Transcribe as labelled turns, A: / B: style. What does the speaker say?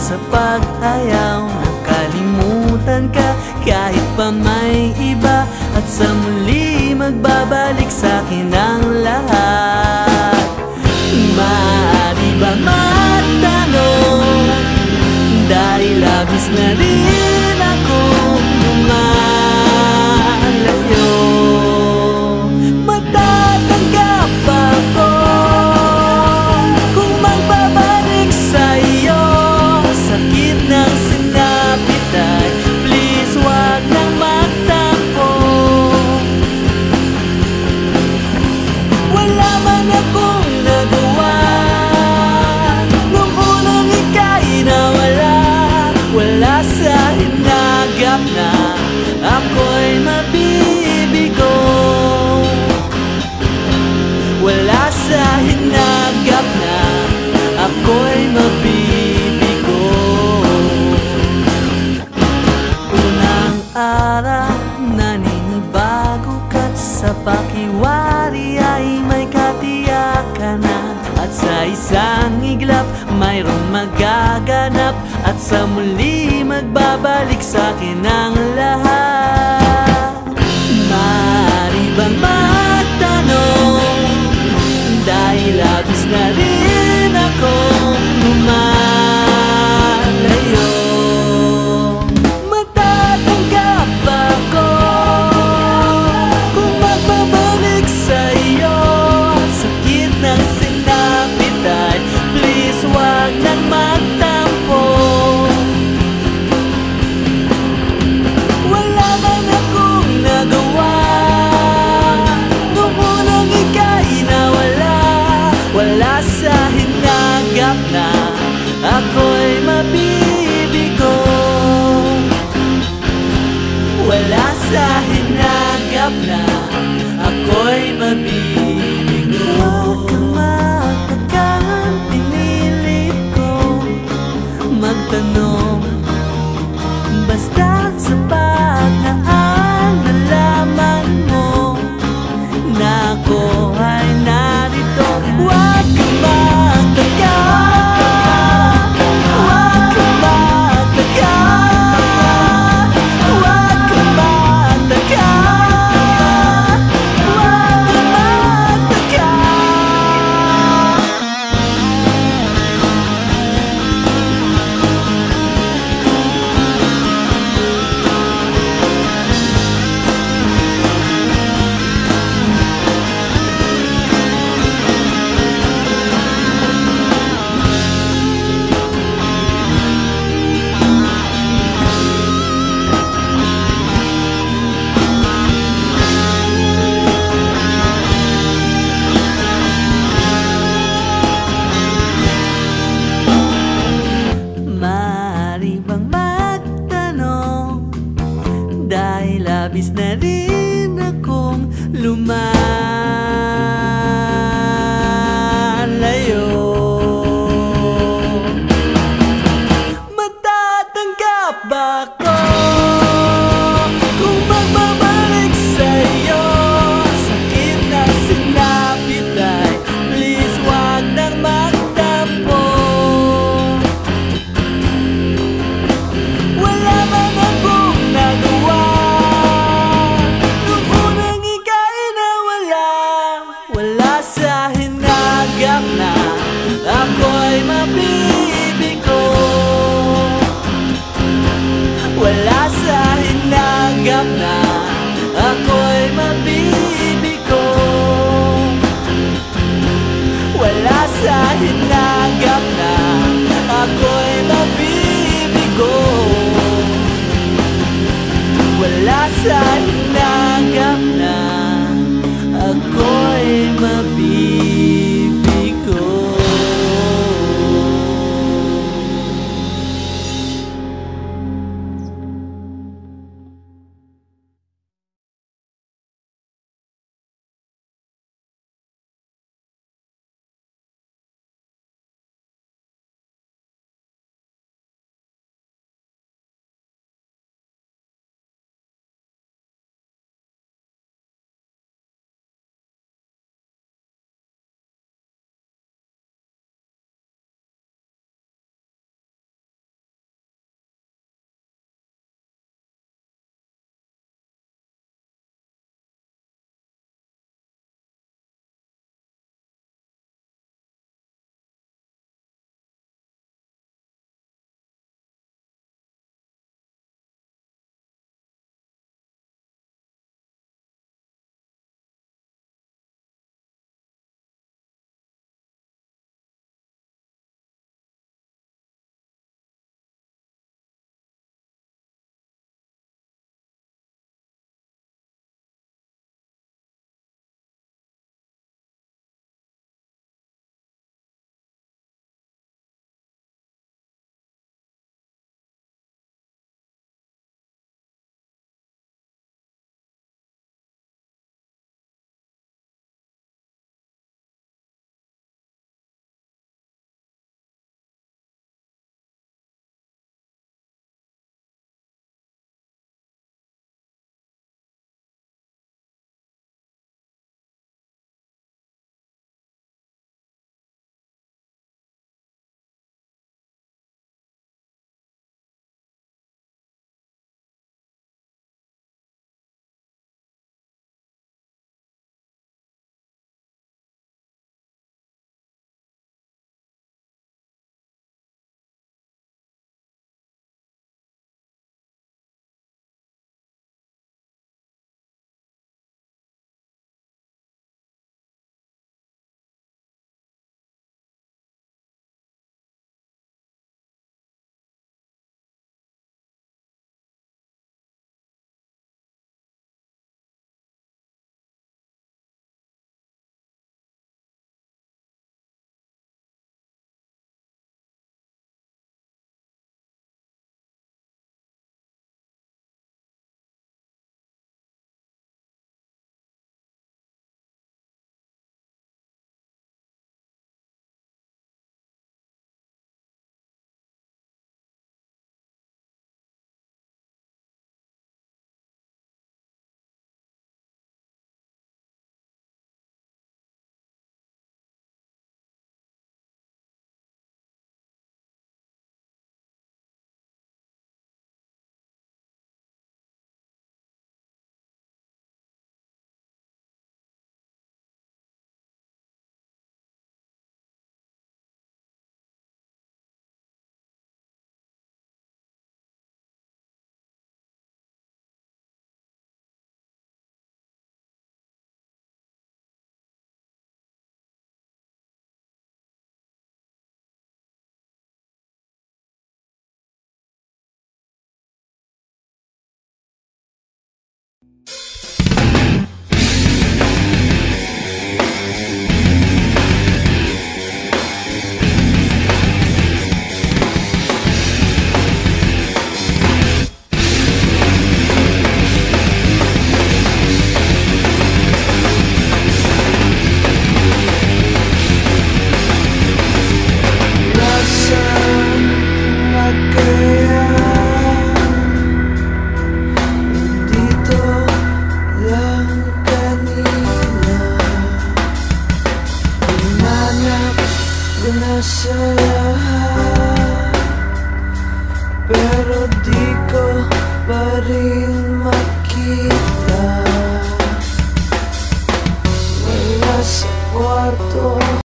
A: sa pag-ayaw Nakalimutan ka kahit pa may iba. At sa muli magbabalik sa akin ang lahat. Maaari ba matanong? Dahil labis na isang iglap Mayroong magaganap. At sa muli magbabalik sa akin ang lahat. Labis na rin akong lumalayo Matatanggap ba ako? Sa lahat Pero di ko pa rin